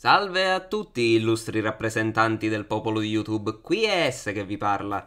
Salve a tutti illustri rappresentanti del popolo di YouTube, qui è S che vi parla.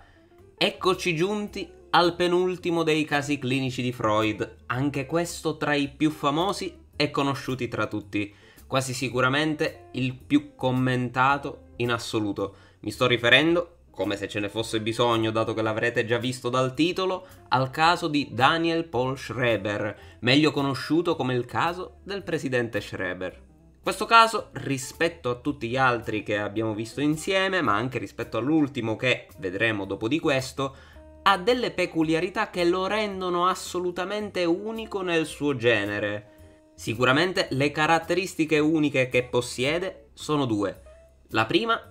Eccoci giunti al penultimo dei casi clinici di Freud, anche questo tra i più famosi e conosciuti tra tutti, quasi sicuramente il più commentato in assoluto. Mi sto riferendo, come se ce ne fosse bisogno dato che l'avrete già visto dal titolo, al caso di Daniel Paul Schreber, meglio conosciuto come il caso del presidente Schreber. Questo caso, rispetto a tutti gli altri che abbiamo visto insieme, ma anche rispetto all'ultimo che vedremo dopo di questo, ha delle peculiarità che lo rendono assolutamente unico nel suo genere. Sicuramente le caratteristiche uniche che possiede sono due. La prima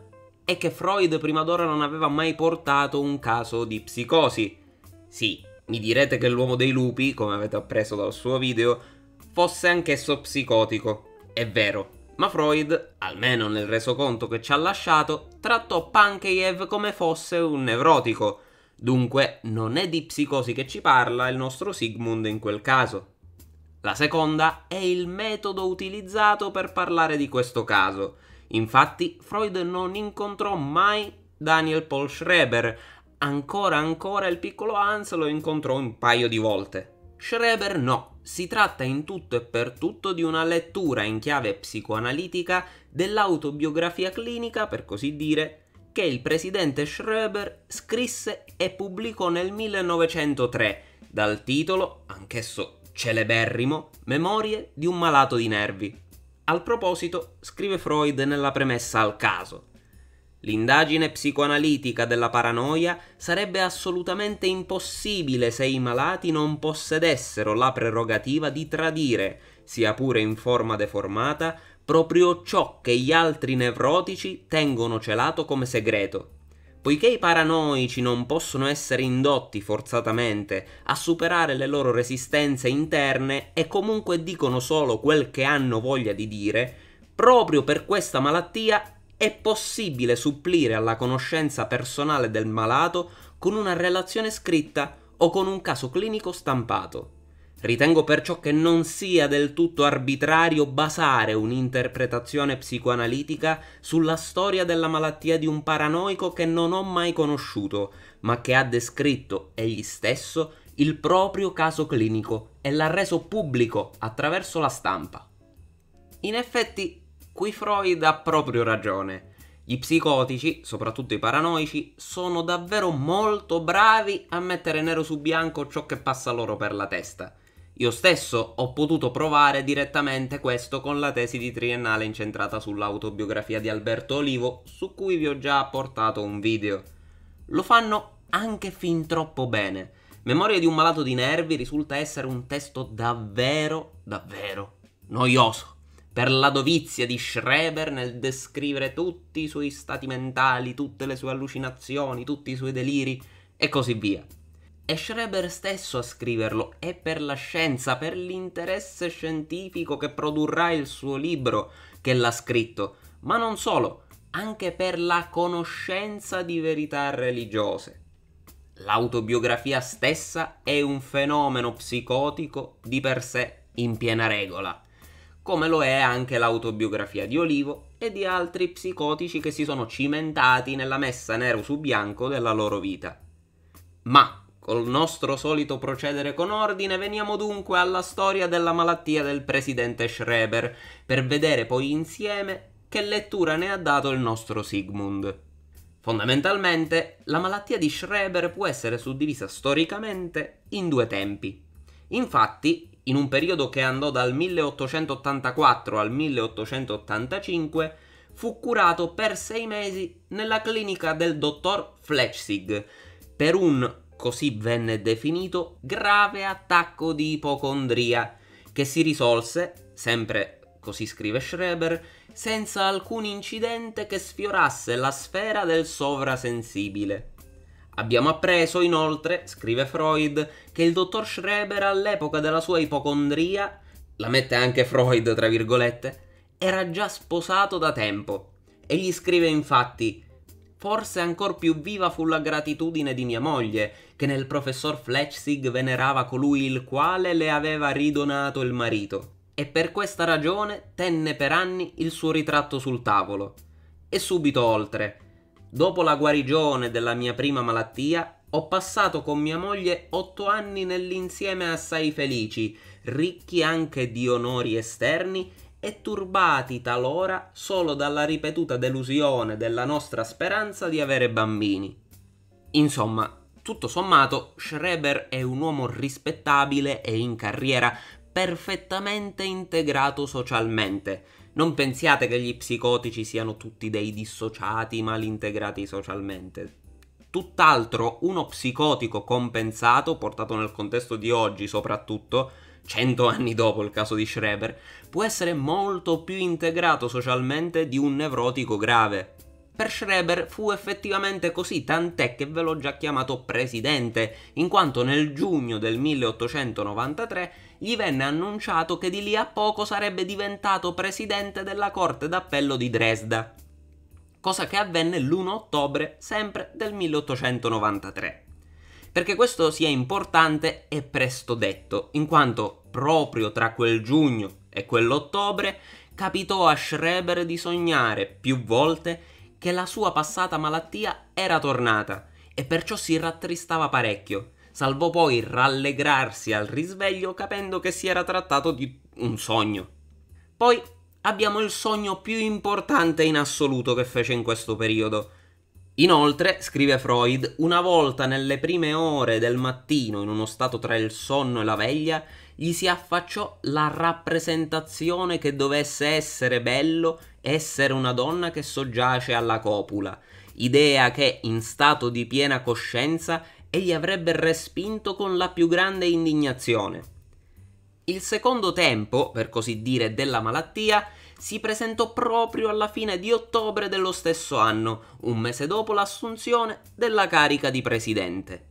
è che Freud prima d'ora non aveva mai portato un caso di psicosi. Sì, mi direte che l'uomo dei lupi, come avete appreso dal suo video, fosse anch'esso psicotico. È vero, ma Freud, almeno nel resoconto che ci ha lasciato, trattò Pankejev come fosse un nevrotico. Dunque non è di psicosi che ci parla il nostro Sigmund in quel caso. La seconda è il metodo utilizzato per parlare di questo caso. Infatti Freud non incontrò mai Daniel Paul Schreber, ancora ancora il piccolo Hans lo incontrò un paio di volte. Schreber no, si tratta in tutto e per tutto di una lettura in chiave psicoanalitica dell'autobiografia clinica, per così dire, che il presidente Schreber scrisse e pubblicò nel 1903 dal titolo, anch'esso celeberrimo, Memorie di un malato di nervi. Al proposito, scrive Freud nella premessa al caso. L'indagine psicoanalitica della paranoia sarebbe assolutamente impossibile se i malati non possedessero la prerogativa di tradire, sia pure in forma deformata, proprio ciò che gli altri nevrotici tengono celato come segreto. Poiché i paranoici non possono essere indotti forzatamente a superare le loro resistenze interne e comunque dicono solo quel che hanno voglia di dire, proprio per questa malattia è possibile supplire alla conoscenza personale del malato con una relazione scritta o con un caso clinico stampato. Ritengo perciò che non sia del tutto arbitrario basare un'interpretazione psicoanalitica sulla storia della malattia di un paranoico che non ho mai conosciuto, ma che ha descritto egli stesso il proprio caso clinico e l'ha reso pubblico attraverso la stampa. In effetti Qui Freud ha proprio ragione. Gli psicotici, soprattutto i paranoici, sono davvero molto bravi a mettere nero su bianco ciò che passa loro per la testa. Io stesso ho potuto provare direttamente questo con la tesi di triennale incentrata sull'autobiografia di Alberto Olivo, su cui vi ho già portato un video. Lo fanno anche fin troppo bene. Memoria di un malato di nervi risulta essere un testo davvero, davvero noioso per la dovizia di Schreber nel descrivere tutti i suoi stati mentali, tutte le sue allucinazioni, tutti i suoi deliri e così via. È Schreber stesso a scriverlo, è per la scienza, per l'interesse scientifico che produrrà il suo libro che l'ha scritto, ma non solo, anche per la conoscenza di verità religiose. L'autobiografia stessa è un fenomeno psicotico di per sé in piena regola come lo è anche l'autobiografia di Olivo e di altri psicotici che si sono cimentati nella messa nero su bianco della loro vita. Ma, col nostro solito procedere con ordine, veniamo dunque alla storia della malattia del presidente Schreber, per vedere poi insieme che lettura ne ha dato il nostro Sigmund. Fondamentalmente, la malattia di Schreber può essere suddivisa storicamente in due tempi. Infatti, in un periodo che andò dal 1884 al 1885, fu curato per sei mesi nella clinica del dottor Fletchsig per un, così venne definito, grave attacco di ipocondria che si risolse, sempre così scrive Schreber, senza alcun incidente che sfiorasse la sfera del sovrasensibile. Abbiamo appreso inoltre, scrive Freud, che il dottor Schreber all'epoca della sua ipocondria, la mette anche Freud tra virgolette, era già sposato da tempo. Egli scrive infatti Forse ancor più viva fu la gratitudine di mia moglie, che nel professor Fletchsig venerava colui il quale le aveva ridonato il marito. e per questa ragione tenne per anni il suo ritratto sul tavolo. E subito oltre. Dopo la guarigione della mia prima malattia, ho passato con mia moglie otto anni nell'insieme assai felici, ricchi anche di onori esterni e turbati talora solo dalla ripetuta delusione della nostra speranza di avere bambini. Insomma, tutto sommato, Schreber è un uomo rispettabile e in carriera perfettamente integrato socialmente. Non pensiate che gli psicotici siano tutti dei dissociati mal integrati socialmente. Tutt'altro, uno psicotico compensato, portato nel contesto di oggi soprattutto, cento anni dopo il caso di Schreber, può essere molto più integrato socialmente di un nevrotico grave. Per Schreber fu effettivamente così, tant'è che ve l'ho già chiamato presidente, in quanto nel giugno del 1893 gli venne annunciato che di lì a poco sarebbe diventato presidente della Corte d'Appello di Dresda, cosa che avvenne l'1 ottobre sempre del 1893. Perché questo sia importante è presto detto, in quanto proprio tra quel giugno e quell'ottobre capitò a Schreber di sognare più volte che la sua passata malattia era tornata e perciò si rattristava parecchio, salvo poi rallegrarsi al risveglio capendo che si era trattato di un sogno. Poi abbiamo il sogno più importante in assoluto che fece in questo periodo. Inoltre, scrive Freud, una volta nelle prime ore del mattino, in uno stato tra il sonno e la veglia, gli si affacciò la rappresentazione che dovesse essere bello essere una donna che soggiace alla copula, idea che, in stato di piena coscienza, egli avrebbe respinto con la più grande indignazione. Il secondo tempo, per così dire, della malattia si presentò proprio alla fine di ottobre dello stesso anno, un mese dopo l'assunzione della carica di presidente.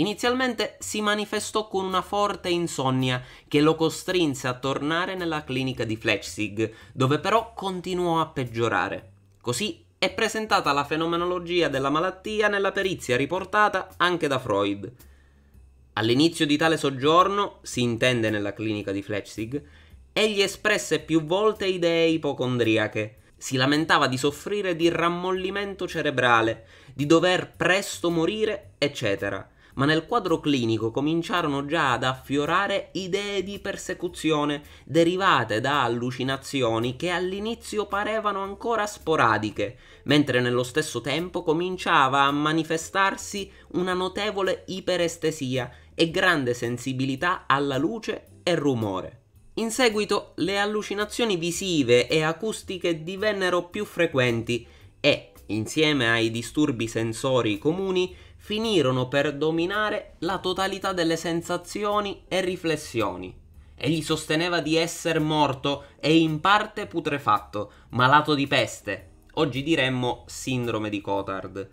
Inizialmente si manifestò con una forte insonnia che lo costrinse a tornare nella clinica di Fletchsig, dove però continuò a peggiorare. Così è presentata la fenomenologia della malattia nella perizia riportata anche da Freud. All'inizio di tale soggiorno, si intende nella clinica di Fletchsig, egli espresse più volte idee ipocondriache. Si lamentava di soffrire di rammollimento cerebrale, di dover presto morire, eccetera ma nel quadro clinico cominciarono già ad affiorare idee di persecuzione derivate da allucinazioni che all'inizio parevano ancora sporadiche, mentre nello stesso tempo cominciava a manifestarsi una notevole iperestesia e grande sensibilità alla luce e rumore. In seguito le allucinazioni visive e acustiche divennero più frequenti e, insieme ai disturbi sensori comuni, finirono per dominare la totalità delle sensazioni e riflessioni. Egli sosteneva di essere morto e in parte putrefatto, malato di peste, oggi diremmo sindrome di Cotard.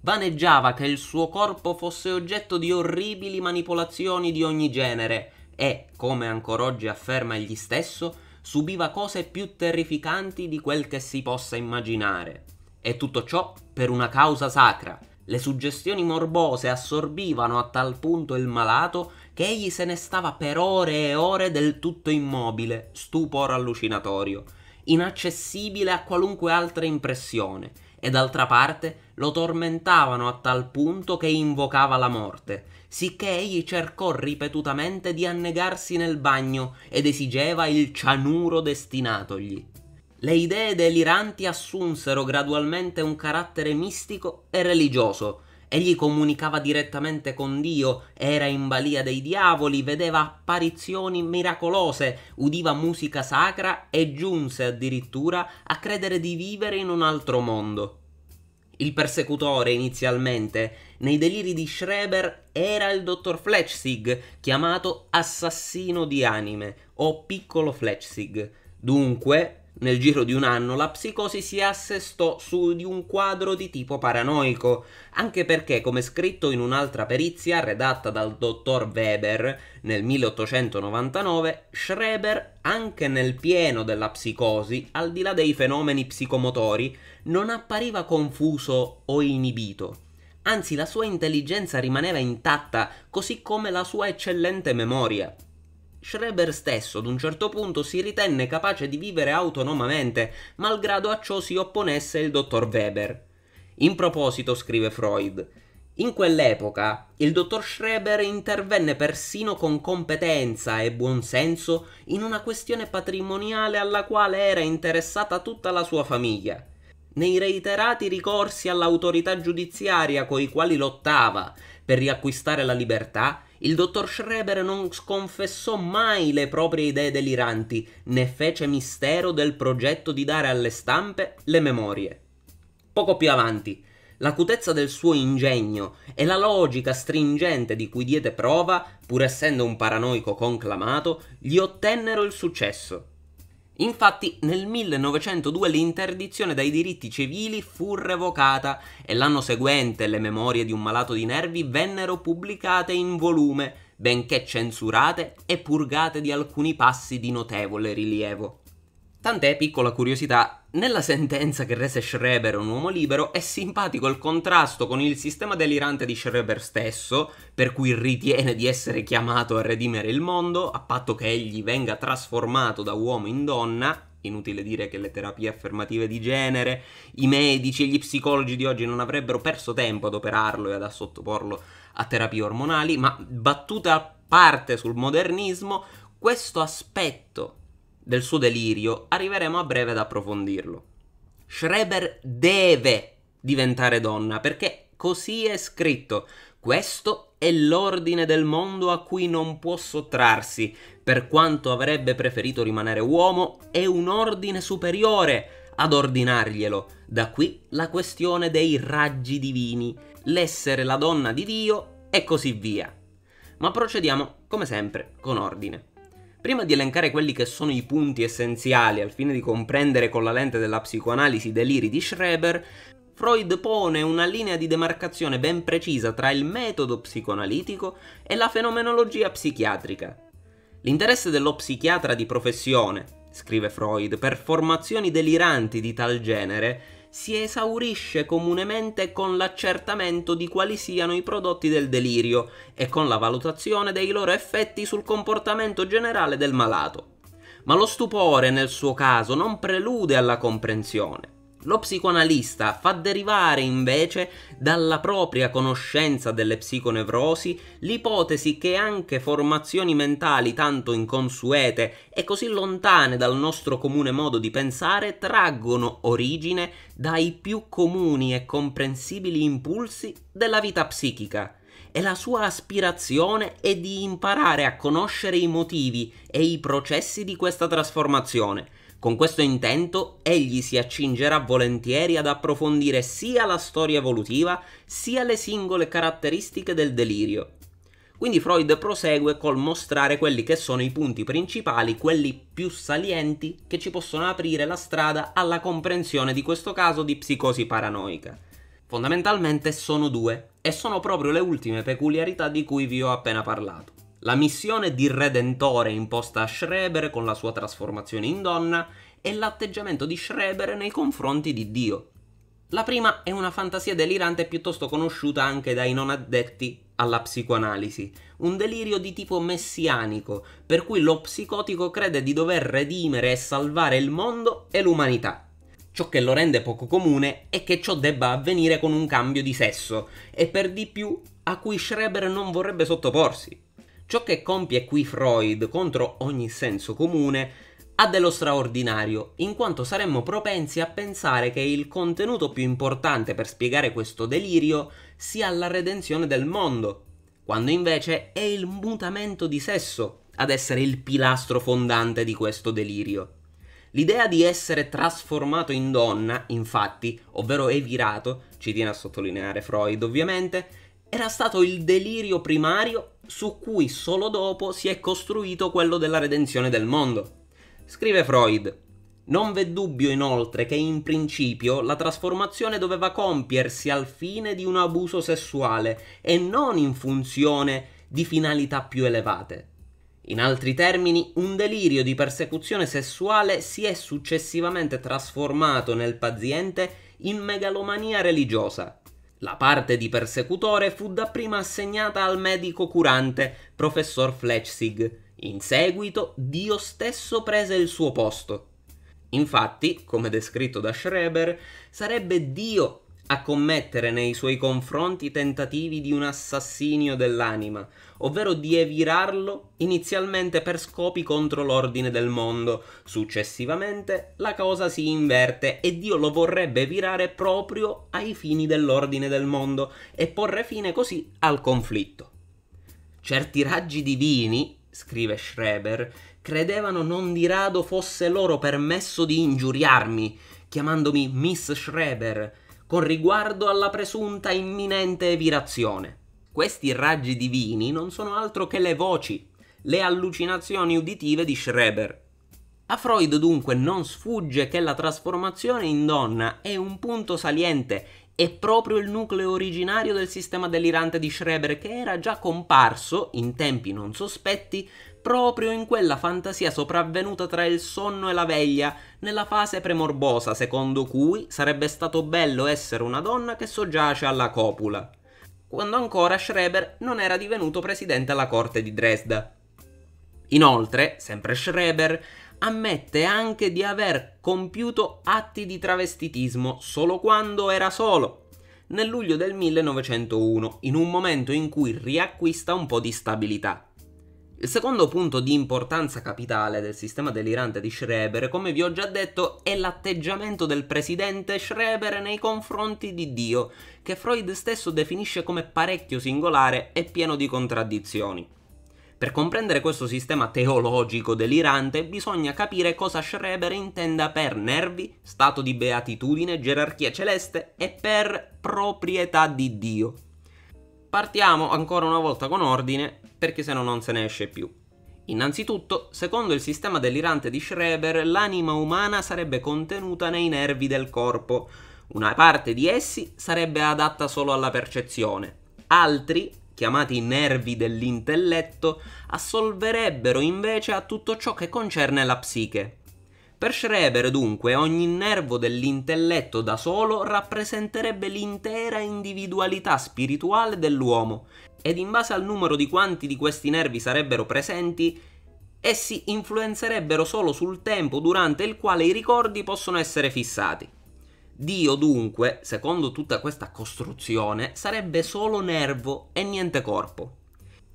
Vaneggiava che il suo corpo fosse oggetto di orribili manipolazioni di ogni genere e, come ancora oggi afferma egli stesso, subiva cose più terrificanti di quel che si possa immaginare. E tutto ciò per una causa sacra, le suggestioni morbose assorbivano a tal punto il malato che egli se ne stava per ore e ore del tutto immobile, stupor allucinatorio, inaccessibile a qualunque altra impressione, e d'altra parte lo tormentavano a tal punto che invocava la morte, sicché egli cercò ripetutamente di annegarsi nel bagno ed esigeva il cianuro destinatogli. Le idee deliranti assunsero gradualmente un carattere mistico e religioso. Egli comunicava direttamente con Dio, era in balia dei diavoli, vedeva apparizioni miracolose, udiva musica sacra e giunse addirittura a credere di vivere in un altro mondo. Il persecutore inizialmente, nei deliri di Schreber, era il dottor Fletchsig, chiamato assassino di anime o piccolo Fletchsig. Dunque, nel giro di un anno la psicosi si assestò su di un quadro di tipo paranoico, anche perché, come scritto in un'altra perizia redatta dal dottor Weber nel 1899, Schreber, anche nel pieno della psicosi, al di là dei fenomeni psicomotori, non appariva confuso o inibito. Anzi, la sua intelligenza rimaneva intatta, così come la sua eccellente memoria. Schreber stesso ad un certo punto si ritenne capace di vivere autonomamente, malgrado a ciò si opponesse il dottor Weber. In proposito, scrive Freud, in quell'epoca il dottor Schreber intervenne persino con competenza e buonsenso in una questione patrimoniale alla quale era interessata tutta la sua famiglia. Nei reiterati ricorsi all'autorità giudiziaria coi quali lottava per riacquistare la libertà, il dottor Schreber non sconfessò mai le proprie idee deliranti, né fece mistero del progetto di dare alle stampe le memorie. Poco più avanti, l'acutezza del suo ingegno e la logica stringente di cui diede prova, pur essendo un paranoico conclamato, gli ottennero il successo. Infatti nel 1902 l'interdizione dai diritti civili fu revocata e l'anno seguente le memorie di un malato di nervi vennero pubblicate in volume, benché censurate e purgate di alcuni passi di notevole rilievo. Tant'è, piccola curiosità, nella sentenza che rese Schreber un uomo libero è simpatico il contrasto con il sistema delirante di Schreber stesso, per cui ritiene di essere chiamato a redimere il mondo, a patto che egli venga trasformato da uomo in donna, inutile dire che le terapie affermative di genere, i medici e gli psicologi di oggi non avrebbero perso tempo ad operarlo e ad sottoporlo a terapie ormonali, ma battuta a parte sul modernismo, questo aspetto del suo delirio, arriveremo a breve ad approfondirlo. Schreber deve diventare donna perché così è scritto. Questo è l'ordine del mondo a cui non può sottrarsi, per quanto avrebbe preferito rimanere uomo, è un ordine superiore ad ordinarglielo. Da qui la questione dei raggi divini, l'essere la donna di Dio e così via. Ma procediamo, come sempre, con ordine. Prima di elencare quelli che sono i punti essenziali al fine di comprendere con la lente della psicoanalisi i deliri di Schreber, Freud pone una linea di demarcazione ben precisa tra il metodo psicoanalitico e la fenomenologia psichiatrica. L'interesse dello psichiatra di professione, scrive Freud, per formazioni deliranti di tal genere si esaurisce comunemente con l'accertamento di quali siano i prodotti del delirio e con la valutazione dei loro effetti sul comportamento generale del malato. Ma lo stupore nel suo caso non prelude alla comprensione. Lo psicoanalista fa derivare invece dalla propria conoscenza delle psiconevrosi l'ipotesi che anche formazioni mentali tanto inconsuete e così lontane dal nostro comune modo di pensare traggono origine dai più comuni e comprensibili impulsi della vita psichica. E la sua aspirazione è di imparare a conoscere i motivi e i processi di questa trasformazione con questo intento egli si accingerà volentieri ad approfondire sia la storia evolutiva sia le singole caratteristiche del delirio. Quindi Freud prosegue col mostrare quelli che sono i punti principali, quelli più salienti, che ci possono aprire la strada alla comprensione di questo caso di psicosi paranoica. Fondamentalmente sono due, e sono proprio le ultime peculiarità di cui vi ho appena parlato la missione di redentore imposta a Schreber con la sua trasformazione in donna e l'atteggiamento di Schreber nei confronti di Dio. La prima è una fantasia delirante piuttosto conosciuta anche dai non addetti alla psicoanalisi, un delirio di tipo messianico, per cui lo psicotico crede di dover redimere e salvare il mondo e l'umanità. Ciò che lo rende poco comune è che ciò debba avvenire con un cambio di sesso, e per di più a cui Schreber non vorrebbe sottoporsi. Ciò che compie qui Freud contro ogni senso comune ha dello straordinario, in quanto saremmo propensi a pensare che il contenuto più importante per spiegare questo delirio sia la redenzione del mondo, quando invece è il mutamento di sesso ad essere il pilastro fondante di questo delirio. L'idea di essere trasformato in donna, infatti, ovvero evirato, ci tiene a sottolineare Freud ovviamente, era stato il delirio primario su cui solo dopo si è costruito quello della redenzione del mondo. Scrive Freud. Non v'è dubbio inoltre che in principio la trasformazione doveva compiersi al fine di un abuso sessuale e non in funzione di finalità più elevate. In altri termini, un delirio di persecuzione sessuale si è successivamente trasformato nel paziente in megalomania religiosa, la parte di persecutore fu dapprima assegnata al medico curante, professor Fletchsig, In seguito Dio stesso prese il suo posto. Infatti, come descritto da Schreber, sarebbe Dio a commettere nei suoi confronti tentativi di un assassinio dell'anima, ovvero di evirarlo inizialmente per scopi contro l'ordine del mondo. Successivamente la cosa si inverte e Dio lo vorrebbe virare proprio ai fini dell'ordine del mondo e porre fine così al conflitto. Certi raggi divini, scrive Schreber, credevano non di rado fosse loro permesso di ingiuriarmi, chiamandomi Miss Schreber, con riguardo alla presunta imminente evirazione. Questi raggi divini non sono altro che le voci, le allucinazioni uditive di Schreber. A Freud dunque non sfugge che la trasformazione in donna è un punto saliente è proprio il nucleo originario del sistema delirante di Schreber che era già comparso, in tempi non sospetti, proprio in quella fantasia sopravvenuta tra il sonno e la veglia, nella fase premorbosa, secondo cui sarebbe stato bello essere una donna che soggiace alla copula, quando ancora Schreber non era divenuto presidente alla corte di Dresda. Inoltre, sempre Schreber, ammette anche di aver compiuto atti di travestitismo solo quando era solo, nel luglio del 1901, in un momento in cui riacquista un po' di stabilità. Il secondo punto di importanza capitale del sistema delirante di Schreber, come vi ho già detto, è l'atteggiamento del presidente Schreber nei confronti di Dio, che Freud stesso definisce come parecchio singolare e pieno di contraddizioni. Per comprendere questo sistema teologico delirante bisogna capire cosa Schreber intenda per nervi, stato di beatitudine, gerarchia celeste e per proprietà di Dio. Partiamo ancora una volta con ordine, perché se no non se ne esce più. Innanzitutto, secondo il sistema delirante di Schreber, l'anima umana sarebbe contenuta nei nervi del corpo. Una parte di essi sarebbe adatta solo alla percezione, altri chiamati nervi dell'intelletto, assolverebbero invece a tutto ciò che concerne la psiche. Per Schreber, dunque, ogni nervo dell'intelletto da solo rappresenterebbe l'intera individualità spirituale dell'uomo, ed in base al numero di quanti di questi nervi sarebbero presenti, essi influenzerebbero solo sul tempo durante il quale i ricordi possono essere fissati. Dio dunque, secondo tutta questa costruzione, sarebbe solo nervo e niente corpo.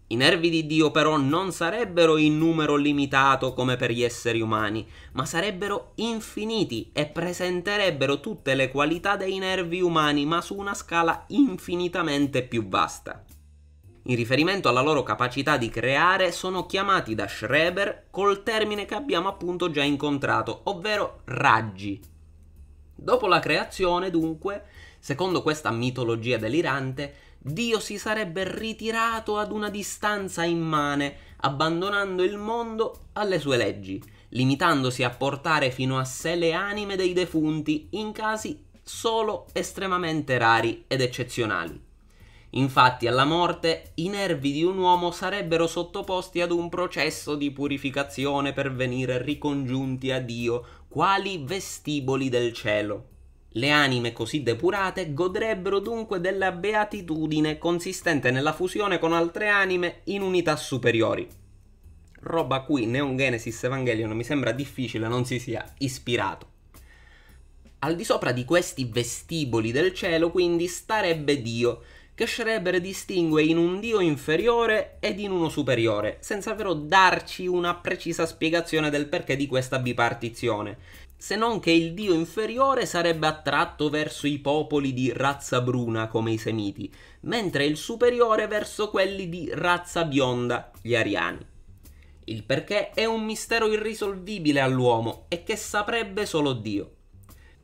I nervi di Dio però non sarebbero in numero limitato come per gli esseri umani, ma sarebbero infiniti e presenterebbero tutte le qualità dei nervi umani, ma su una scala infinitamente più vasta. In riferimento alla loro capacità di creare, sono chiamati da Schreber col termine che abbiamo appunto già incontrato, ovvero raggi. Dopo la creazione, dunque, secondo questa mitologia delirante, Dio si sarebbe ritirato ad una distanza immane, abbandonando il mondo alle sue leggi, limitandosi a portare fino a sé le anime dei defunti in casi solo estremamente rari ed eccezionali. Infatti alla morte i nervi di un uomo sarebbero sottoposti ad un processo di purificazione per venire ricongiunti a Dio quali vestiboli del cielo. Le anime così depurate godrebbero dunque della beatitudine consistente nella fusione con altre anime in unità superiori. Roba a cui Neon Genesis Evangelion mi sembra difficile non si sia ispirato. Al di sopra di questi vestiboli del cielo quindi starebbe Dio, che Schreber distingue in un dio inferiore ed in uno superiore, senza però darci una precisa spiegazione del perché di questa bipartizione, se non che il dio inferiore sarebbe attratto verso i popoli di razza bruna come i semiti, mentre il superiore verso quelli di razza bionda, gli ariani. Il perché è un mistero irrisolvibile all'uomo e che saprebbe solo Dio.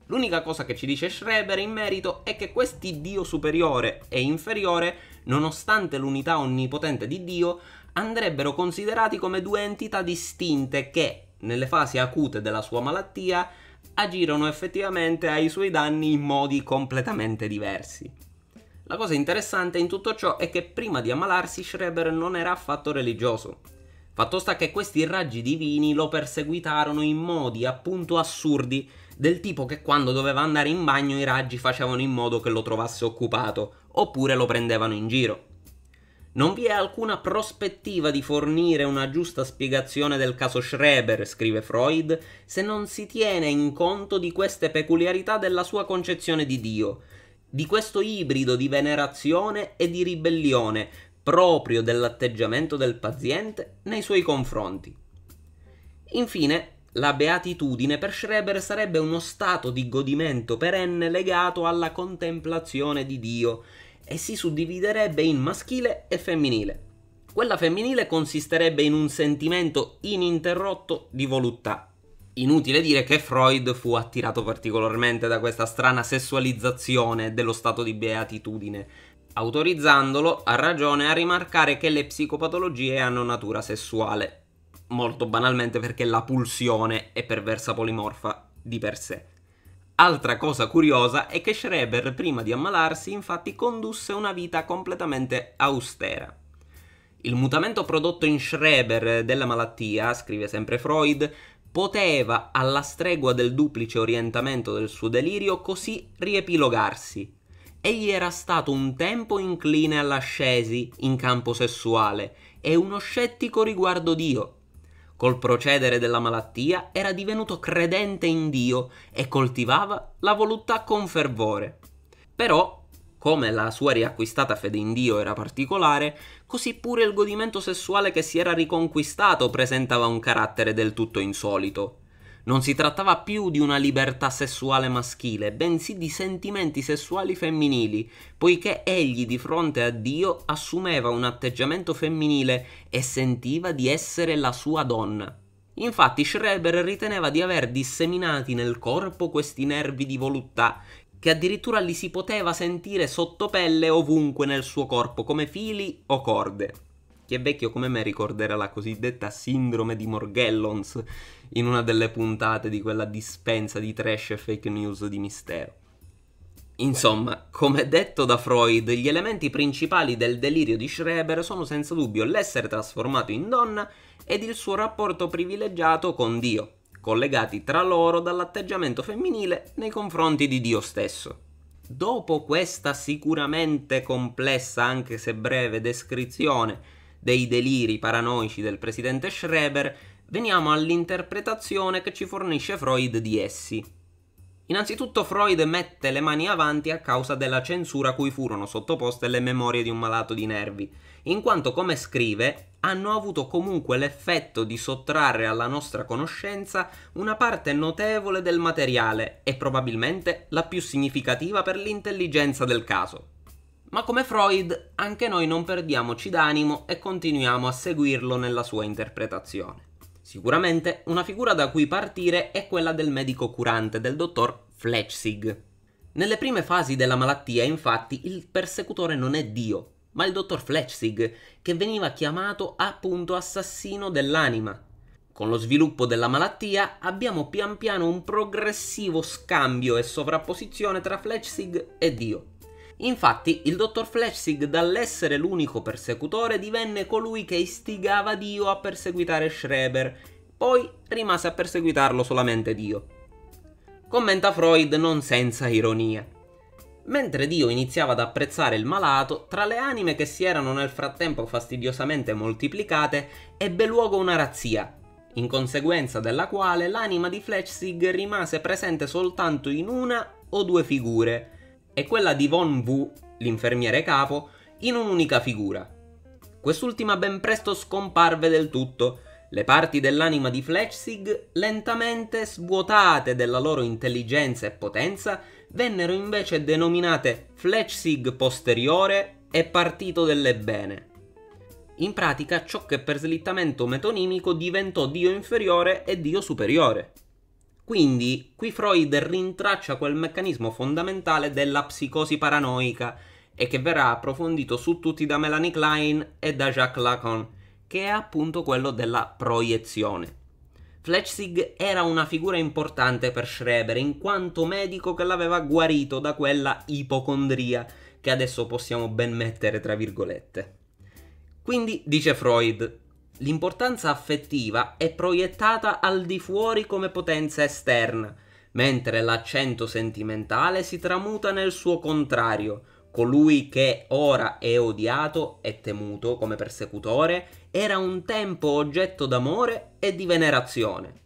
L'unica cosa che ci dice Schreber in merito è che questi Dio superiore e inferiore, nonostante l'unità onnipotente di Dio, andrebbero considerati come due entità distinte che, nelle fasi acute della sua malattia, agirono effettivamente ai suoi danni in modi completamente diversi. La cosa interessante in tutto ciò è che prima di ammalarsi Schreber non era affatto religioso. Fatto sta che questi raggi divini lo perseguitarono in modi appunto assurdi, del tipo che quando doveva andare in bagno i raggi facevano in modo che lo trovasse occupato, oppure lo prendevano in giro. Non vi è alcuna prospettiva di fornire una giusta spiegazione del caso Schreber, scrive Freud, se non si tiene in conto di queste peculiarità della sua concezione di Dio, di questo ibrido di venerazione e di ribellione proprio dell'atteggiamento del paziente nei suoi confronti. Infine, la beatitudine per Schreber sarebbe uno stato di godimento perenne legato alla contemplazione di Dio e si suddividerebbe in maschile e femminile. Quella femminile consisterebbe in un sentimento ininterrotto di voluttà. Inutile dire che Freud fu attirato particolarmente da questa strana sessualizzazione dello stato di beatitudine, autorizzandolo a ragione a rimarcare che le psicopatologie hanno natura sessuale, molto banalmente perché la pulsione è perversa polimorfa di per sé. Altra cosa curiosa è che Schreber, prima di ammalarsi, infatti condusse una vita completamente austera. Il mutamento prodotto in Schreber della malattia, scrive sempre Freud, poteva, alla stregua del duplice orientamento del suo delirio, così riepilogarsi. Egli era stato un tempo incline all'ascesi in campo sessuale e uno scettico riguardo Dio, Col procedere della malattia era divenuto credente in Dio e coltivava la voluttà con fervore. Però, come la sua riacquistata fede in Dio era particolare, così pure il godimento sessuale che si era riconquistato presentava un carattere del tutto insolito. Non si trattava più di una libertà sessuale maschile, bensì di sentimenti sessuali femminili, poiché egli di fronte a Dio assumeva un atteggiamento femminile e sentiva di essere la sua donna. Infatti Schreber riteneva di aver disseminati nel corpo questi nervi di voluttà, che addirittura li si poteva sentire sotto pelle ovunque nel suo corpo, come fili o corde. Chi è vecchio come me ricorderà la cosiddetta sindrome di Morgellons in una delle puntate di quella dispensa di trash e fake news di mistero. Insomma, come detto da Freud, gli elementi principali del delirio di Schreber sono senza dubbio l'essere trasformato in donna ed il suo rapporto privilegiato con Dio, collegati tra loro dall'atteggiamento femminile nei confronti di Dio stesso. Dopo questa sicuramente complessa, anche se breve, descrizione dei deliri paranoici del presidente Schreber, veniamo all'interpretazione che ci fornisce Freud di essi. Innanzitutto Freud mette le mani avanti a causa della censura cui furono sottoposte le memorie di un malato di nervi, in quanto, come scrive, hanno avuto comunque l'effetto di sottrarre alla nostra conoscenza una parte notevole del materiale e probabilmente la più significativa per l'intelligenza del caso. Ma come Freud, anche noi non perdiamoci d'animo e continuiamo a seguirlo nella sua interpretazione. Sicuramente una figura da cui partire è quella del medico curante, del dottor Fletchsig. Nelle prime fasi della malattia, infatti, il persecutore non è Dio, ma il dottor Fletchsig, che veniva chiamato appunto assassino dell'anima. Con lo sviluppo della malattia abbiamo pian piano un progressivo scambio e sovrapposizione tra Fletchsig e Dio. Infatti, il dottor Flechsig, dall'essere l'unico persecutore, divenne colui che istigava Dio a perseguitare Schreber, poi rimase a perseguitarlo solamente Dio. Commenta Freud non senza ironia. Mentre Dio iniziava ad apprezzare il malato, tra le anime che si erano nel frattempo fastidiosamente moltiplicate, ebbe luogo una razzia, in conseguenza della quale l'anima di Flechsig rimase presente soltanto in una o due figure, e quella di Von V, l'infermiere capo, in un'unica figura. Quest'ultima ben presto scomparve del tutto. Le parti dell'anima di Fletchsig, lentamente svuotate della loro intelligenza e potenza, vennero invece denominate Fletchsig posteriore e partito delle bene. In pratica ciò che per slittamento metonimico diventò Dio inferiore e Dio superiore. Quindi qui Freud rintraccia quel meccanismo fondamentale della psicosi paranoica e che verrà approfondito su tutti da Melanie Klein e da Jacques Lacan, che è appunto quello della proiezione. Fletchsig era una figura importante per Schreber in quanto medico che l'aveva guarito da quella ipocondria che adesso possiamo ben mettere tra virgolette. Quindi, dice Freud, l'importanza affettiva è proiettata al di fuori come potenza esterna, mentre l'accento sentimentale si tramuta nel suo contrario, colui che ora è odiato e temuto come persecutore, era un tempo oggetto d'amore e di venerazione.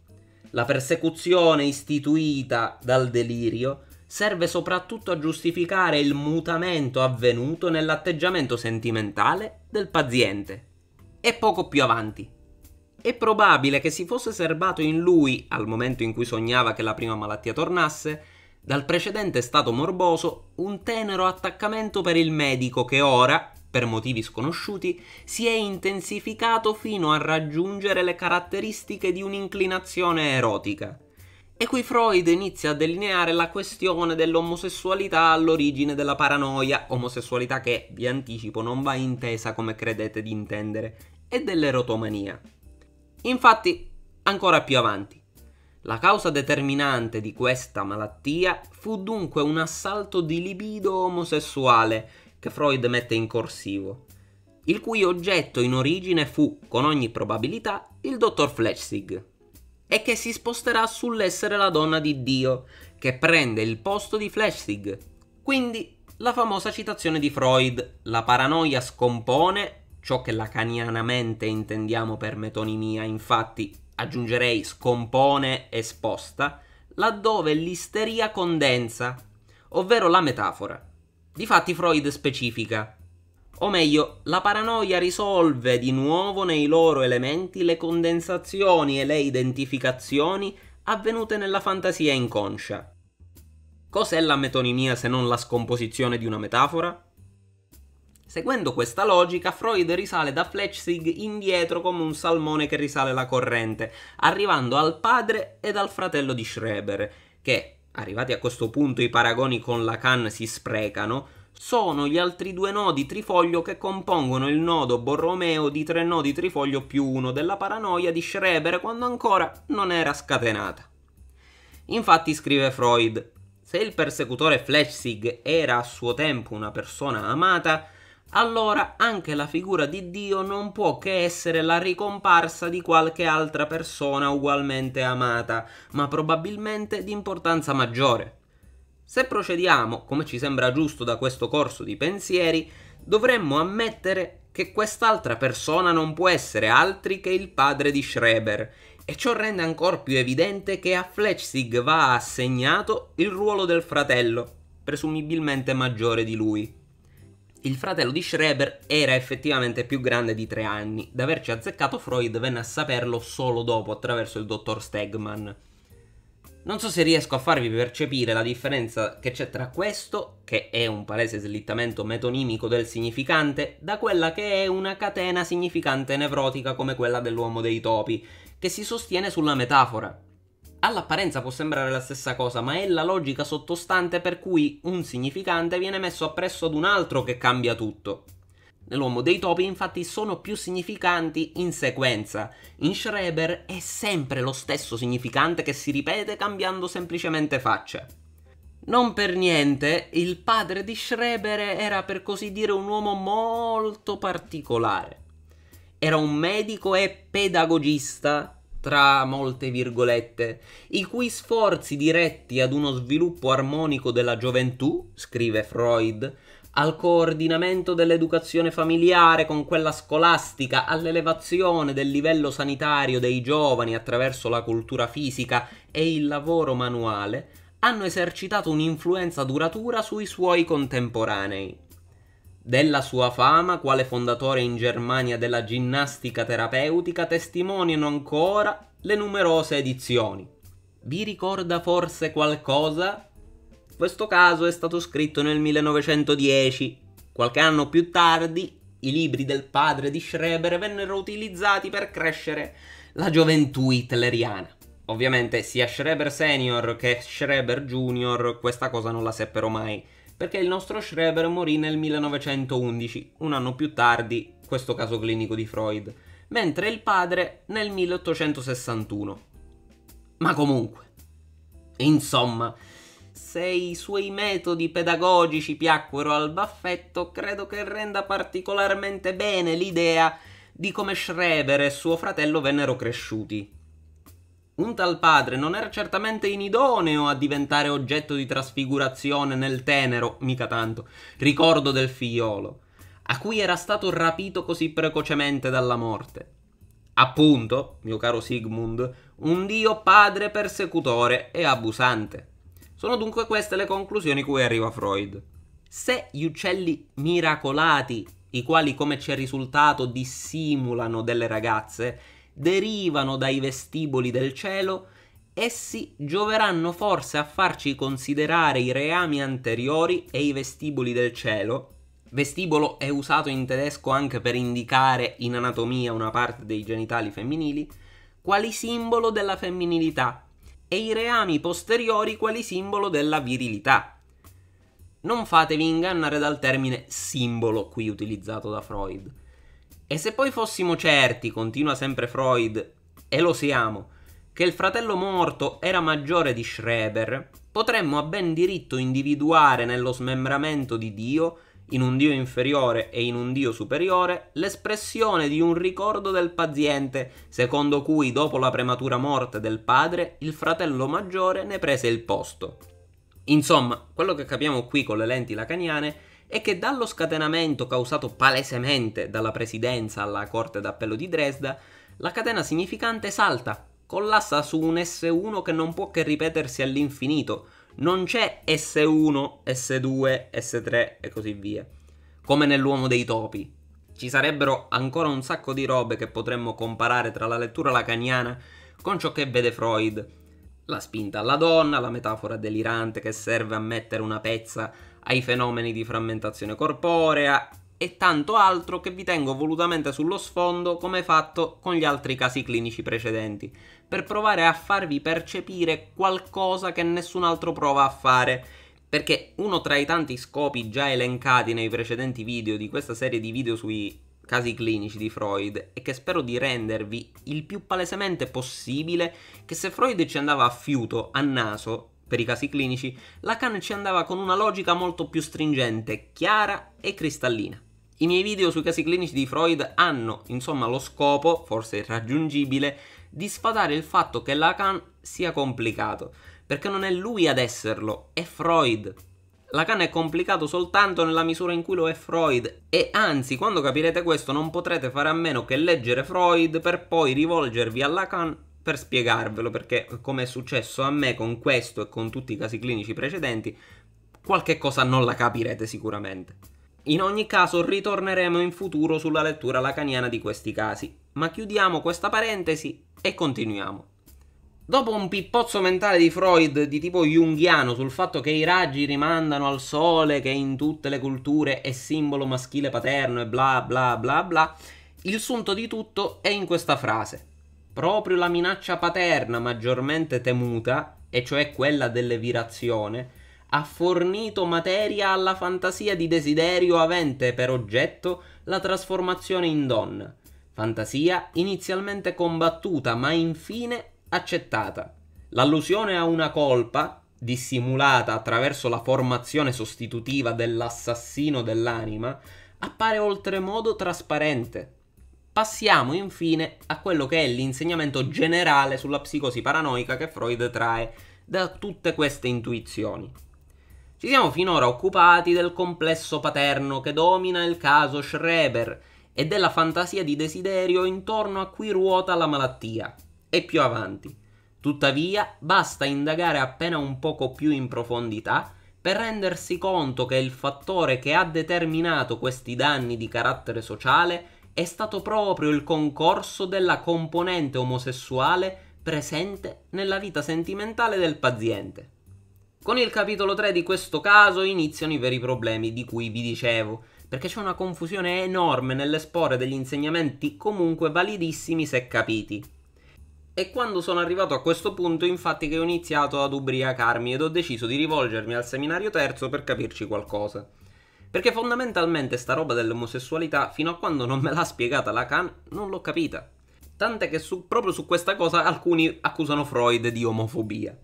La persecuzione istituita dal delirio serve soprattutto a giustificare il mutamento avvenuto nell'atteggiamento sentimentale del paziente. E poco più avanti. È probabile che si fosse serbato in lui, al momento in cui sognava che la prima malattia tornasse, dal precedente stato morboso un tenero attaccamento per il medico che ora, per motivi sconosciuti, si è intensificato fino a raggiungere le caratteristiche di un'inclinazione erotica. E qui Freud inizia a delineare la questione dell'omosessualità all'origine della paranoia, omosessualità che, vi anticipo, non va intesa come credete di intendere, e dell'erotomania. Infatti, ancora più avanti, la causa determinante di questa malattia fu dunque un assalto di libido omosessuale che Freud mette in corsivo, il cui oggetto in origine fu, con ogni probabilità, il dottor Flechsig, e che si sposterà sull'essere la donna di Dio, che prende il posto di Flechsig. Quindi la famosa citazione di Freud, la paranoia scompone ciò che lacanianamente intendiamo per metonimia, infatti aggiungerei scompone e sposta, laddove l'isteria condensa, ovvero la metafora. Difatti Freud specifica, o meglio, la paranoia risolve di nuovo nei loro elementi le condensazioni e le identificazioni avvenute nella fantasia inconscia. Cos'è la metonimia se non la scomposizione di una metafora? Seguendo questa logica, Freud risale da Flechsig indietro come un salmone che risale la corrente, arrivando al padre ed al fratello di Schreber, che, arrivati a questo punto i paragoni con Lacan si sprecano, sono gli altri due nodi trifoglio che compongono il nodo Borromeo di tre nodi trifoglio più uno della paranoia di Schreber quando ancora non era scatenata. Infatti scrive Freud, se il persecutore Flechsig era a suo tempo una persona amata, allora anche la figura di Dio non può che essere la ricomparsa di qualche altra persona ugualmente amata, ma probabilmente di importanza maggiore. Se procediamo, come ci sembra giusto da questo corso di pensieri, dovremmo ammettere che quest'altra persona non può essere altri che il padre di Schreber, e ciò rende ancora più evidente che a Flechsig va assegnato il ruolo del fratello, presumibilmente maggiore di lui. Il fratello di Schreber era effettivamente più grande di tre anni. Da averci azzeccato Freud venne a saperlo solo dopo, attraverso il dottor Stegman. Non so se riesco a farvi percepire la differenza che c'è tra questo, che è un palese slittamento metonimico del significante, da quella che è una catena significante nevrotica come quella dell'uomo dei topi, che si sostiene sulla metafora all'apparenza può sembrare la stessa cosa, ma è la logica sottostante per cui un significante viene messo appresso ad un altro che cambia tutto. Nell'uomo dei topi infatti sono più significanti in sequenza. In Schreber è sempre lo stesso significante che si ripete cambiando semplicemente faccia. Non per niente, il padre di Schreber era per così dire un uomo molto particolare. Era un medico e pedagogista tra molte virgolette, i cui sforzi diretti ad uno sviluppo armonico della gioventù, scrive Freud, al coordinamento dell'educazione familiare con quella scolastica, all'elevazione del livello sanitario dei giovani attraverso la cultura fisica e il lavoro manuale, hanno esercitato un'influenza duratura sui suoi contemporanei. Della sua fama quale fondatore in Germania della ginnastica terapeutica testimoniano ancora le numerose edizioni. Vi ricorda forse qualcosa? Questo caso è stato scritto nel 1910. Qualche anno più tardi i libri del padre di Schreber vennero utilizzati per crescere la gioventù hitleriana. Ovviamente sia Schreber senior che Schreber junior questa cosa non la seppero mai perché il nostro Schreber morì nel 1911, un anno più tardi questo caso clinico di Freud, mentre il padre nel 1861. Ma comunque, insomma, se i suoi metodi pedagogici piacquero al baffetto, credo che renda particolarmente bene l'idea di come Schreber e suo fratello vennero cresciuti. Un tal padre non era certamente inidoneo a diventare oggetto di trasfigurazione nel tenero, mica tanto, ricordo del figliolo, a cui era stato rapito così precocemente dalla morte. Appunto, mio caro Sigmund, un dio padre persecutore e abusante. Sono dunque queste le conclusioni cui arriva Freud. Se gli uccelli miracolati, i quali come ci è risultato dissimulano delle ragazze, derivano dai vestiboli del cielo, essi gioveranno forse a farci considerare i reami anteriori e i vestiboli del cielo. Vestibolo è usato in tedesco anche per indicare in anatomia una parte dei genitali femminili, quali simbolo della femminilità e i reami posteriori quali simbolo della virilità. Non fatevi ingannare dal termine simbolo qui utilizzato da Freud e se poi fossimo certi, continua sempre Freud, e lo siamo, che il fratello morto era maggiore di Schreber, potremmo a ben diritto individuare nello smembramento di Dio, in un Dio inferiore e in un Dio superiore, l'espressione di un ricordo del paziente, secondo cui dopo la prematura morte del padre, il fratello maggiore ne prese il posto. Insomma, quello che capiamo qui con le lenti lacaniane è che dallo scatenamento causato palesemente dalla presidenza alla Corte d'Appello di Dresda, la catena significante salta, collassa su un S1 che non può che ripetersi all'infinito. Non c'è S1, S2, S3 e così via. Come nell'uomo dei topi. Ci sarebbero ancora un sacco di robe che potremmo comparare tra la lettura lacaniana con ciò che vede Freud. La spinta alla donna, la metafora delirante che serve a mettere una pezza ai fenomeni di frammentazione corporea e tanto altro che vi tengo volutamente sullo sfondo come fatto con gli altri casi clinici precedenti, per provare a farvi percepire qualcosa che nessun altro prova a fare. Perché uno tra i tanti scopi già elencati nei precedenti video di questa serie di video sui casi clinici di Freud è che spero di rendervi il più palesemente possibile che se Freud ci andava a fiuto, a naso, per i casi clinici, Lacan ci andava con una logica molto più stringente, chiara e cristallina. I miei video sui casi clinici di Freud hanno, insomma, lo scopo, forse irraggiungibile, di sfatare il fatto che Lacan sia complicato, perché non è lui ad esserlo, è Freud. Lacan è complicato soltanto nella misura in cui lo è Freud e anzi, quando capirete questo non potrete fare a meno che leggere Freud per poi rivolgervi a Lacan per spiegarvelo, perché come è successo a me con questo e con tutti i casi clinici precedenti, qualche cosa non la capirete sicuramente. In ogni caso ritorneremo in futuro sulla lettura lacaniana di questi casi, ma chiudiamo questa parentesi e continuiamo. Dopo un pippozzo mentale di Freud di tipo junghiano sul fatto che i raggi rimandano al sole che in tutte le culture è simbolo maschile paterno e bla bla bla bla, il sunto di tutto è in questa frase proprio la minaccia paterna maggiormente temuta, e cioè quella dell'evirazione, ha fornito materia alla fantasia di desiderio avente per oggetto la trasformazione in donna, fantasia inizialmente combattuta ma infine accettata. L'allusione a una colpa, dissimulata attraverso la formazione sostitutiva dell'assassino dell'anima, appare oltremodo trasparente, Passiamo infine a quello che è l'insegnamento generale sulla psicosi paranoica che Freud trae da tutte queste intuizioni. Ci siamo finora occupati del complesso paterno che domina il caso Schreber e della fantasia di desiderio intorno a cui ruota la malattia, e più avanti. Tuttavia, basta indagare appena un poco più in profondità per rendersi conto che il fattore che ha determinato questi danni di carattere sociale è stato proprio il concorso della componente omosessuale presente nella vita sentimentale del paziente. Con il capitolo 3 di questo caso iniziano i veri problemi di cui vi dicevo, perché c'è una confusione enorme nell'esporre degli insegnamenti comunque validissimi se capiti. E quando sono arrivato a questo punto, infatti, che ho iniziato ad ubriacarmi ed ho deciso di rivolgermi al seminario terzo per capirci qualcosa. Perché fondamentalmente sta roba dell'omosessualità, fino a quando non me l'ha spiegata Lacan, non l'ho capita. Tant'è che su, proprio su questa cosa alcuni accusano Freud di omofobia.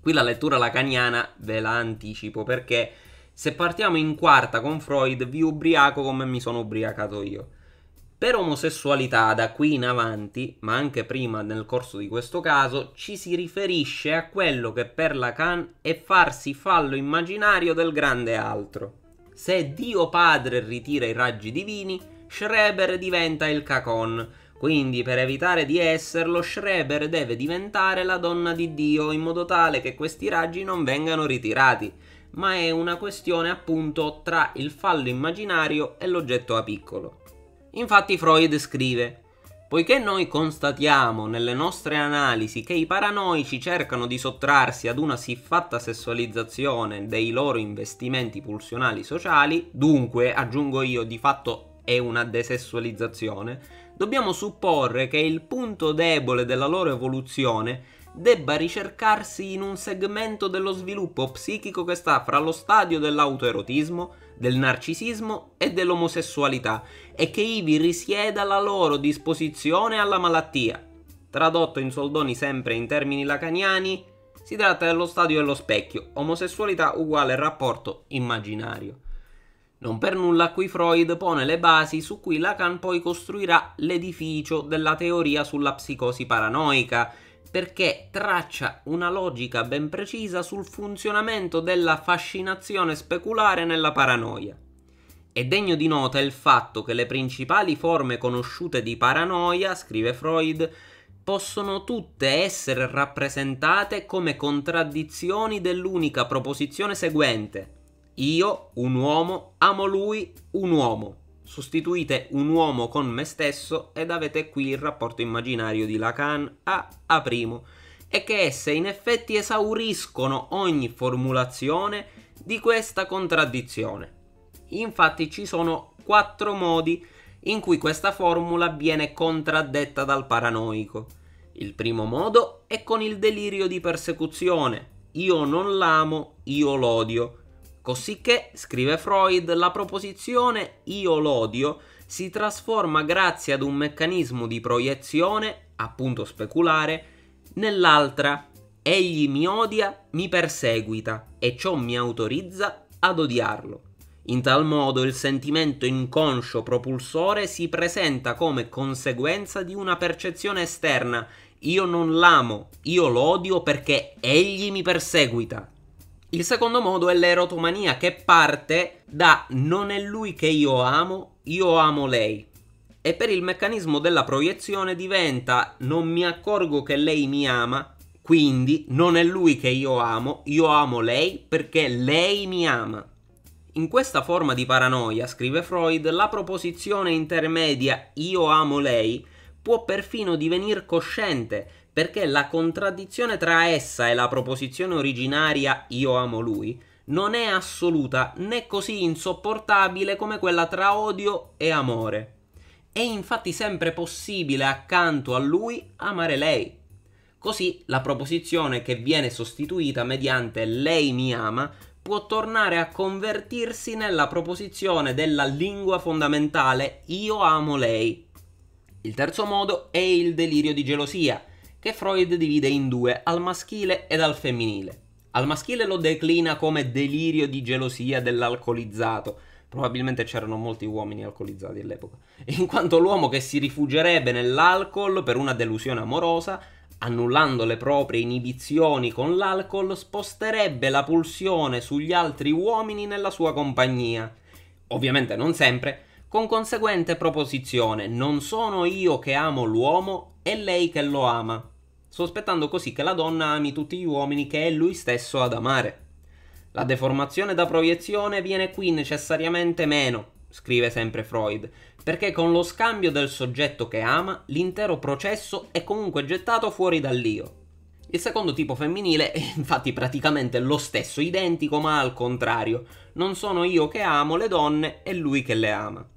Qui la lettura lacaniana ve la anticipo perché se partiamo in quarta con Freud vi ubriaco come mi sono ubriacato io. Per omosessualità da qui in avanti, ma anche prima nel corso di questo caso, ci si riferisce a quello che per Lacan è farsi fallo immaginario del grande altro. Se Dio Padre ritira i raggi divini, Schreber diventa il Cacon, quindi per evitare di esserlo, Schreber deve diventare la donna di Dio in modo tale che questi raggi non vengano ritirati, ma è una questione appunto tra il fallo immaginario e l'oggetto apiccolo. Infatti Freud scrive Poiché noi constatiamo nelle nostre analisi che i paranoici cercano di sottrarsi ad una siffatta sessualizzazione dei loro investimenti pulsionali sociali, dunque, aggiungo io, di fatto è una desessualizzazione, dobbiamo supporre che il punto debole della loro evoluzione debba ricercarsi in un segmento dello sviluppo psichico che sta fra lo stadio dell'autoerotismo, del narcisismo e dell'omosessualità e che ivi risieda la loro disposizione alla malattia. Tradotto in soldoni sempre in termini lacaniani, si tratta dello stadio dello specchio, omosessualità uguale rapporto immaginario. Non per nulla qui Freud pone le basi su cui Lacan poi costruirà l'edificio della teoria sulla psicosi paranoica, perché traccia una logica ben precisa sul funzionamento della fascinazione speculare nella paranoia. È degno di nota il fatto che le principali forme conosciute di paranoia, scrive Freud, possono tutte essere rappresentate come contraddizioni dell'unica proposizione seguente. Io, un uomo, amo lui, un uomo sostituite un uomo con me stesso ed avete qui il rapporto immaginario di Lacan a A' e che esse in effetti esauriscono ogni formulazione di questa contraddizione. Infatti ci sono quattro modi in cui questa formula viene contraddetta dal paranoico. Il primo modo è con il delirio di persecuzione. Io non l'amo, io l'odio. Cosicché, scrive Freud, la proposizione io l'odio si trasforma grazie ad un meccanismo di proiezione, appunto speculare, nell'altra. Egli mi odia, mi perseguita e ciò mi autorizza ad odiarlo. In tal modo il sentimento inconscio propulsore si presenta come conseguenza di una percezione esterna. Io non l'amo, io lo odio perché egli mi perseguita. Il secondo modo è l'erotomania che parte da non è lui che io amo, io amo lei. E per il meccanismo della proiezione diventa non mi accorgo che lei mi ama, quindi non è lui che io amo, io amo lei perché lei mi ama. In questa forma di paranoia, scrive Freud, la proposizione intermedia io amo lei può perfino divenire cosciente, perché la contraddizione tra essa e la proposizione originaria io amo lui non è assoluta né così insopportabile come quella tra odio e amore. È infatti sempre possibile accanto a lui amare lei. Così la proposizione che viene sostituita mediante lei mi ama può tornare a convertirsi nella proposizione della lingua fondamentale io amo lei. Il terzo modo è il delirio di gelosia, che Freud divide in due, al maschile ed al femminile. Al maschile lo declina come delirio di gelosia dell'alcolizzato. Probabilmente c'erano molti uomini alcolizzati all'epoca. In quanto l'uomo che si rifugierebbe nell'alcol per una delusione amorosa, annullando le proprie inibizioni con l'alcol, sposterebbe la pulsione sugli altri uomini nella sua compagnia. Ovviamente non sempre, con conseguente proposizione non sono io che amo l'uomo, è lei che lo ama, sospettando così che la donna ami tutti gli uomini che è lui stesso ad amare. La deformazione da proiezione viene qui necessariamente meno, scrive sempre Freud, perché con lo scambio del soggetto che ama, l'intero processo è comunque gettato fuori dall'io. Il secondo tipo femminile è infatti praticamente lo stesso, identico ma al contrario. Non sono io che amo le donne, è lui che le ama.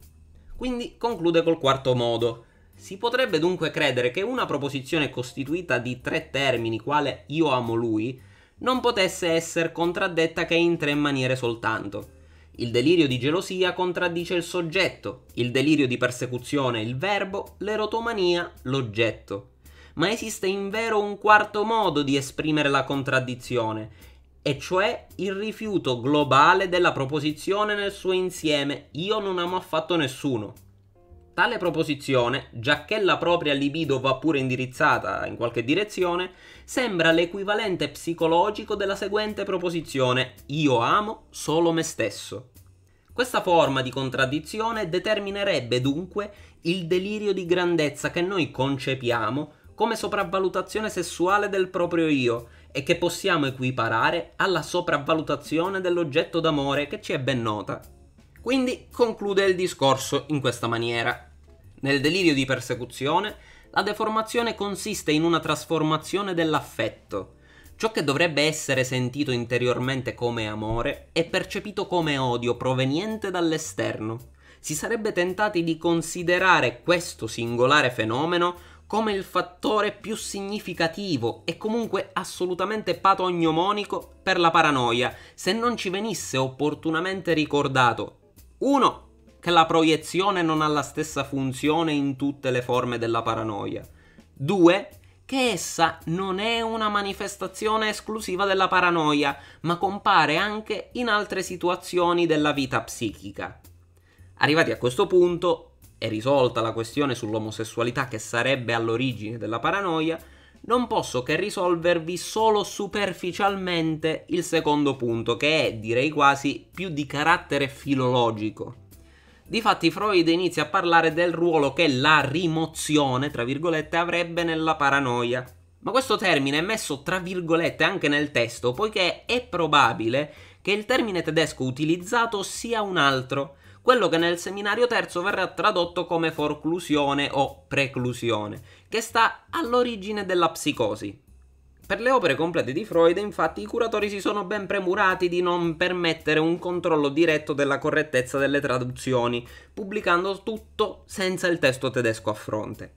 Quindi conclude col quarto modo. Si potrebbe dunque credere che una proposizione costituita di tre termini, quale io amo lui, non potesse essere contraddetta che in tre maniere soltanto. Il delirio di gelosia contraddice il soggetto, il delirio di persecuzione il verbo, l'erotomania l'oggetto. Ma esiste in vero un quarto modo di esprimere la contraddizione, e cioè il rifiuto globale della proposizione nel suo insieme io non amo affatto nessuno. Tale proposizione, giacché la propria libido va pure indirizzata in qualche direzione, sembra l'equivalente psicologico della seguente proposizione io amo solo me stesso. Questa forma di contraddizione determinerebbe dunque il delirio di grandezza che noi concepiamo come sopravvalutazione sessuale del proprio io e che possiamo equiparare alla sopravvalutazione dell'oggetto d'amore che ci è ben nota. Quindi conclude il discorso in questa maniera. Nel delirio di persecuzione, la deformazione consiste in una trasformazione dell'affetto. Ciò che dovrebbe essere sentito interiormente come amore è percepito come odio proveniente dall'esterno. Si sarebbe tentati di considerare questo singolare fenomeno come il fattore più significativo e comunque assolutamente patognomonico per la paranoia, se non ci venisse opportunamente ricordato 1. Che la proiezione non ha la stessa funzione in tutte le forme della paranoia. 2. Che essa non è una manifestazione esclusiva della paranoia, ma compare anche in altre situazioni della vita psichica. Arrivati a questo punto, e risolta la questione sull'omosessualità che sarebbe all'origine della paranoia, non posso che risolvervi solo superficialmente il secondo punto, che è, direi quasi, più di carattere filologico. Difatti Freud inizia a parlare del ruolo che la rimozione, tra virgolette, avrebbe nella paranoia. Ma questo termine è messo tra virgolette anche nel testo, poiché è probabile che il termine tedesco utilizzato sia un altro, quello che nel seminario terzo verrà tradotto come forclusione o preclusione, che sta all'origine della psicosi. Per le opere complete di Freud, infatti, i curatori si sono ben premurati di non permettere un controllo diretto della correttezza delle traduzioni, pubblicando tutto senza il testo tedesco a fronte.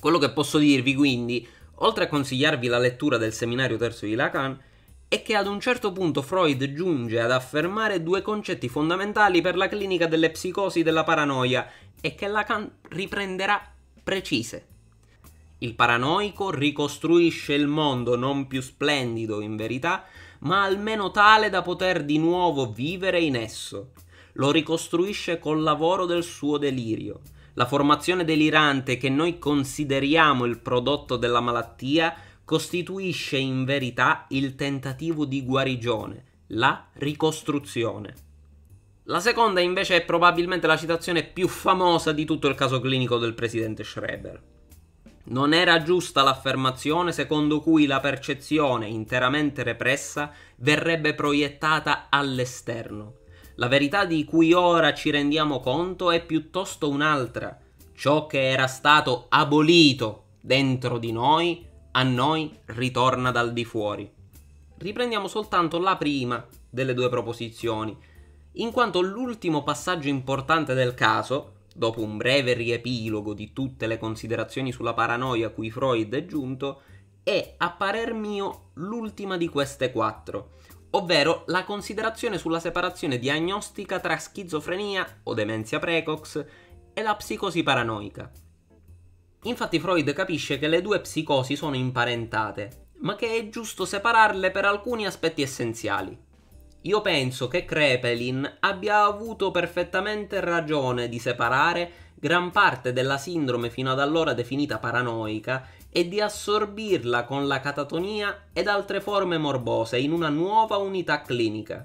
Quello che posso dirvi, quindi, oltre a consigliarvi la lettura del seminario terzo di Lacan, è che ad un certo punto Freud giunge ad affermare due concetti fondamentali per la clinica delle psicosi della paranoia e che Lacan riprenderà precise. Il paranoico ricostruisce il mondo non più splendido in verità, ma almeno tale da poter di nuovo vivere in esso. Lo ricostruisce col lavoro del suo delirio. La formazione delirante che noi consideriamo il prodotto della malattia costituisce in verità il tentativo di guarigione, la ricostruzione. La seconda invece è probabilmente la citazione più famosa di tutto il caso clinico del presidente Schreber. Non era giusta l'affermazione secondo cui la percezione interamente repressa verrebbe proiettata all'esterno. La verità di cui ora ci rendiamo conto è piuttosto un'altra. Ciò che era stato abolito dentro di noi a noi ritorna dal di fuori. Riprendiamo soltanto la prima delle due proposizioni, in quanto l'ultimo passaggio importante del caso, dopo un breve riepilogo di tutte le considerazioni sulla paranoia a cui Freud è giunto, è, a parer mio, l'ultima di queste quattro, ovvero la considerazione sulla separazione diagnostica tra schizofrenia o demenza precox e la psicosi paranoica. Infatti Freud capisce che le due psicosi sono imparentate, ma che è giusto separarle per alcuni aspetti essenziali. Io penso che Krepelin abbia avuto perfettamente ragione di separare gran parte della sindrome fino ad allora definita paranoica e di assorbirla con la catatonia ed altre forme morbose in una nuova unità clinica,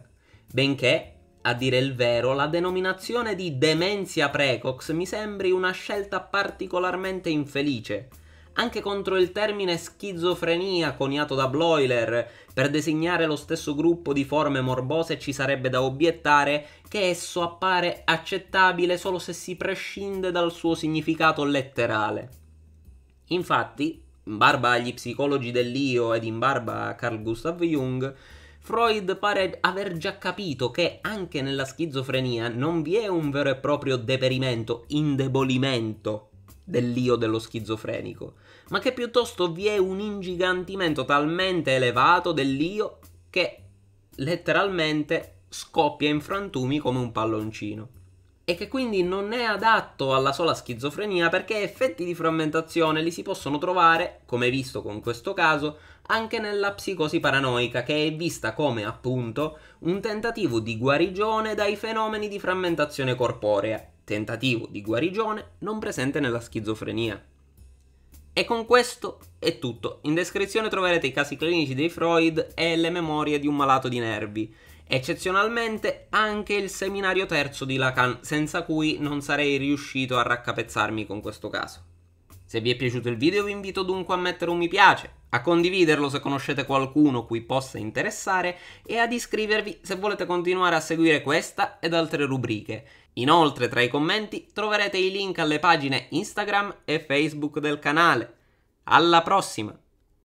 benché a dire il vero, la denominazione di demenza precox mi sembri una scelta particolarmente infelice, anche contro il termine schizofrenia coniato da Bloiler per designare lo stesso gruppo di forme morbose ci sarebbe da obiettare che esso appare accettabile solo se si prescinde dal suo significato letterale. Infatti, in barba agli psicologi dell'io ed in barba a Carl Gustav Jung, Freud pare aver già capito che anche nella schizofrenia non vi è un vero e proprio deperimento, indebolimento dell'io dello schizofrenico, ma che piuttosto vi è un ingigantimento talmente elevato dell'io che letteralmente scoppia in frantumi come un palloncino. E che quindi non è adatto alla sola schizofrenia perché effetti di frammentazione li si possono trovare, come visto con questo caso, anche nella psicosi paranoica che è vista come appunto un tentativo di guarigione dai fenomeni di frammentazione corporea, tentativo di guarigione non presente nella schizofrenia. E con questo è tutto. In descrizione troverete i casi clinici dei Freud e le memorie di un malato di nervi. Eccezionalmente anche il seminario terzo di Lacan, senza cui non sarei riuscito a raccapezzarmi con questo caso. Se vi è piaciuto il video vi invito dunque a mettere un mi piace, a condividerlo se conoscete qualcuno cui possa interessare e ad iscrivervi se volete continuare a seguire questa ed altre rubriche. Inoltre tra i commenti troverete i link alle pagine Instagram e Facebook del canale. Alla prossima!